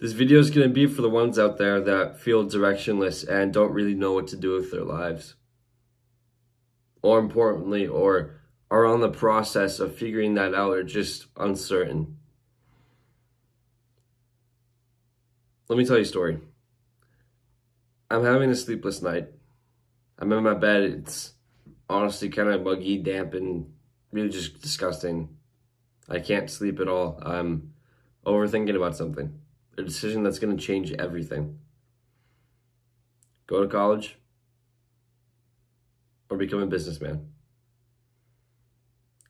This video is going to be for the ones out there that feel directionless and don't really know what to do with their lives. Or importantly, or are on the process of figuring that out or just uncertain. Let me tell you a story. I'm having a sleepless night. I'm in my bed. It's honestly kind of muggy, damp, and really just disgusting. I can't sleep at all. I'm overthinking about something. A decision that's going to change everything. Go to college or become a businessman.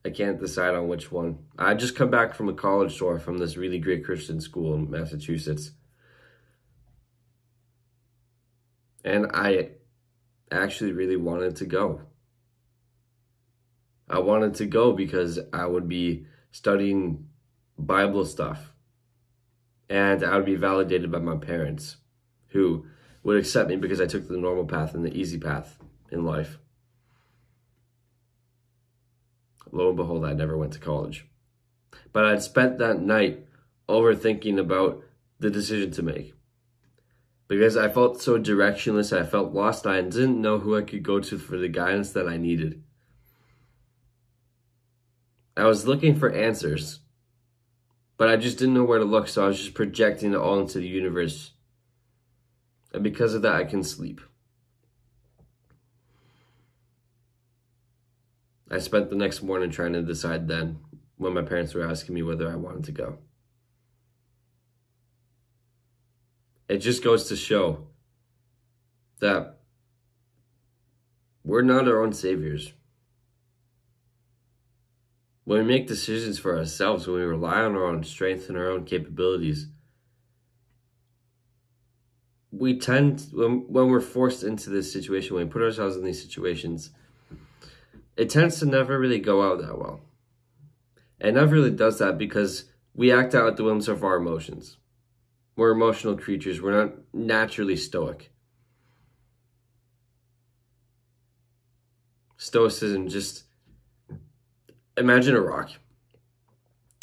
I can't decide on which one. I just come back from a college tour from this really great Christian school in Massachusetts. And I actually really wanted to go. I wanted to go because I would be studying Bible stuff and I would be validated by my parents who would accept me because I took the normal path and the easy path in life. Lo and behold, I never went to college. But I'd spent that night overthinking about the decision to make. Because I felt so directionless, I felt lost, I didn't know who I could go to for the guidance that I needed. I was looking for answers, but I just didn't know where to look, so I was just projecting it all into the universe. And because of that, I can sleep. I spent the next morning trying to decide then when my parents were asking me whether I wanted to go. It just goes to show that we're not our own saviors. When we make decisions for ourselves, when we rely on our own strength and our own capabilities, we tend, when, when we're forced into this situation, when we put ourselves in these situations, it tends to never really go out that well. It never really does that because we act out at the whims of our emotions. We're emotional creatures. We're not naturally stoic. Stoicism just imagine a rock.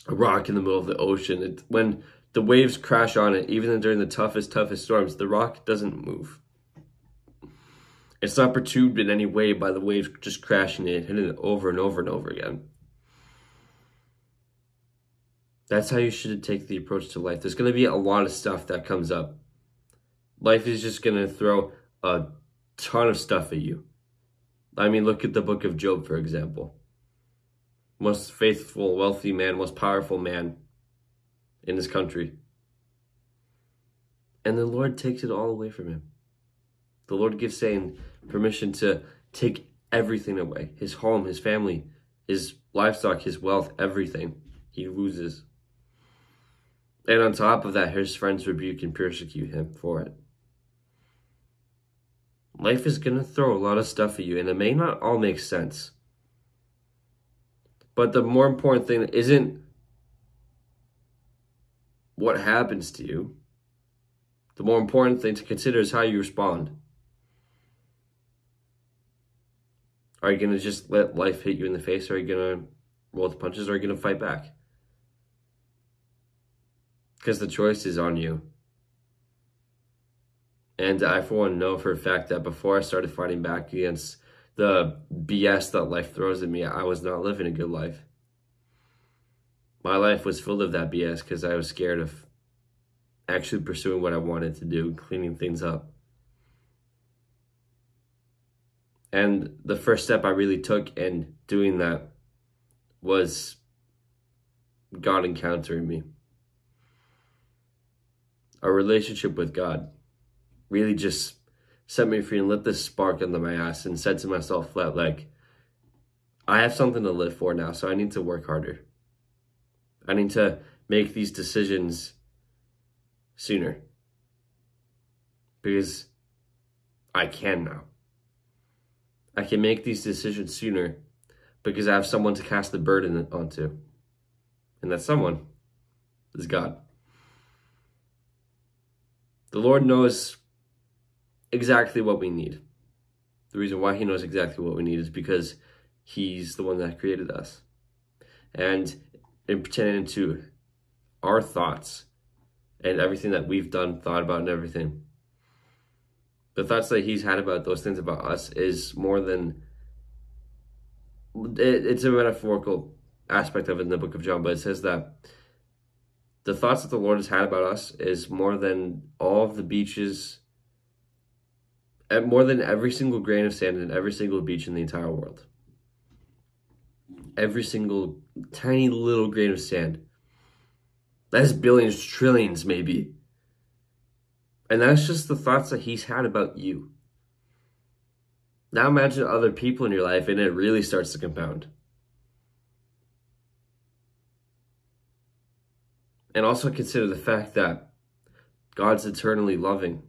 A rock in the middle of the ocean. It, when the waves crash on it, even during the toughest, toughest storms, the rock doesn't move. It's not perturbed in any way by the waves just crashing it, hitting it over and over and over again. That's how you should take the approach to life. There's going to be a lot of stuff that comes up. Life is just going to throw a ton of stuff at you. I mean, look at the book of Job, for example. Most faithful, wealthy man, most powerful man in his country. And the Lord takes it all away from him. The Lord gives Satan permission to take everything away his home, his family, his livestock, his wealth, everything. He loses. And on top of that, his friends rebuke and persecute him for it. Life is going to throw a lot of stuff at you, and it may not all make sense. But the more important thing isn't what happens to you. The more important thing to consider is how you respond. Are you going to just let life hit you in the face? Are you going to roll the punches? Are you going to fight back? Because the choice is on you. And I, for one, know for a fact that before I started fighting back against the BS that life throws at me, I was not living a good life. My life was full of that BS because I was scared of actually pursuing what I wanted to do, cleaning things up. And the first step I really took in doing that was God encountering me. A relationship with God really just set me free and lit this spark under my ass and said to myself flat like, I have something to live for now, so I need to work harder. I need to make these decisions sooner. Because I can now. I can make these decisions sooner because I have someone to cast the burden onto. And that someone is God. The Lord knows exactly what we need. The reason why He knows exactly what we need is because He's the one that created us. And in pertaining to our thoughts, and everything that we've done, thought about, and everything. The thoughts that he's had about those things about us is more than it, it's a metaphorical aspect of it in the book of John, but it says that the thoughts that the Lord has had about us is more than all of the beaches, and more than every single grain of sand in every single beach in the entire world. Every single tiny little grain of sand. That's billions, trillions, maybe. And that's just the thoughts that he's had about you. Now imagine other people in your life and it really starts to compound. And also consider the fact that God's eternally loving.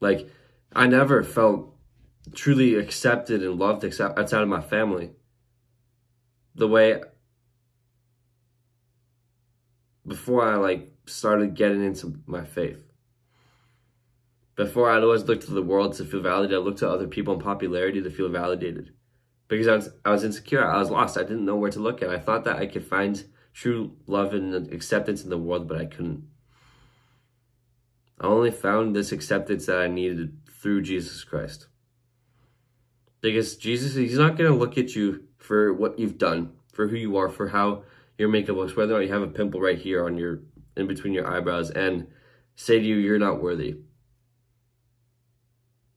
Like, I never felt truly accepted and loved outside of my family. The way before I like started getting into my faith. Before I'd always look to the world to feel validated, I looked to other people and popularity to feel validated. Because I was I was insecure, I was lost, I didn't know where to look at. I thought that I could find true love and acceptance in the world, but I couldn't. I only found this acceptance that I needed through Jesus Christ. Because Jesus, He's not going to look at you for what you've done, for who you are, for how your makeup looks, whether or not you have a pimple right here on your, in between your eyebrows, and say to you, you're not worthy.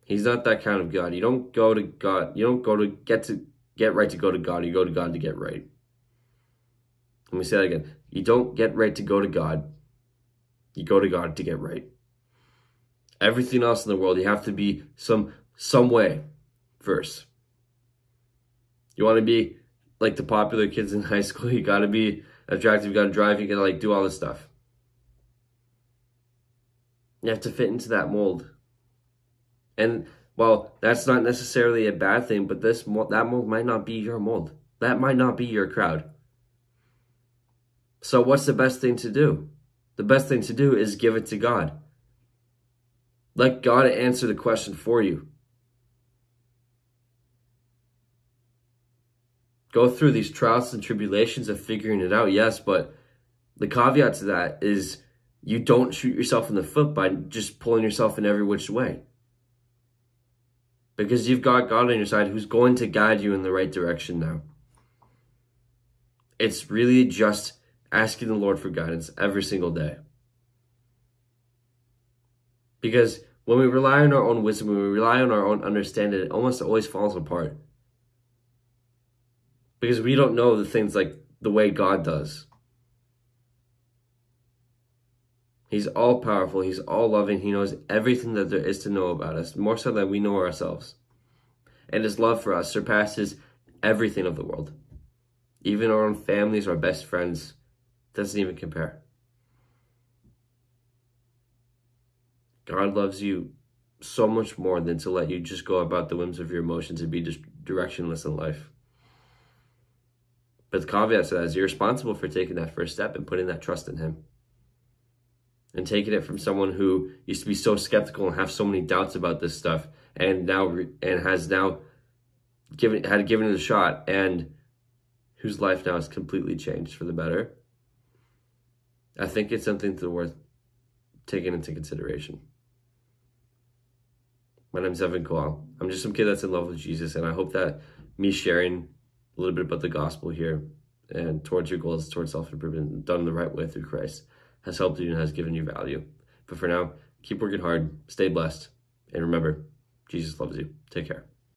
He's not that kind of God. You don't go to God, you don't go to get to get right to go to God, you go to God to get right. Let me say that again. You don't get right to go to God. You go to God to get right. Everything else in the world, you have to be some some way first. You want to be like the popular kids in high school. You got to be attractive. You got to drive. You got to like do all this stuff. You have to fit into that mold. And well, that's not necessarily a bad thing, but this mold, that mold might not be your mold. That might not be your crowd. So what's the best thing to do? The best thing to do is give it to God. Let God answer the question for you. Go through these trials and tribulations of figuring it out, yes, but the caveat to that is you don't shoot yourself in the foot by just pulling yourself in every which way. Because you've got God on your side who's going to guide you in the right direction now. It's really just asking the Lord for guidance every single day. Because when we rely on our own wisdom, when we rely on our own understanding, it almost always falls apart. Because we don't know the things like the way God does. He's all powerful, He's all loving, He knows everything that there is to know about us, more so than we know ourselves. And His love for us surpasses everything of the world. Even our own families, our best friends, doesn't even compare. God loves you so much more than to let you just go about the whims of your emotions and be just directionless in life. But the caveat to that is you're responsible for taking that first step and putting that trust in Him. And taking it from someone who used to be so skeptical and have so many doubts about this stuff, and now and has now given had given it a shot, and whose life now has completely changed for the better. I think it's something to worth taking into consideration. My name's Evan Cole. I'm just some kid that's in love with Jesus, and I hope that me sharing a little bit about the gospel here and towards your goals, towards self improvement, done the right way through Christ, has helped you and has given you value. But for now, keep working hard, stay blessed, and remember, Jesus loves you. Take care.